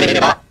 られれば。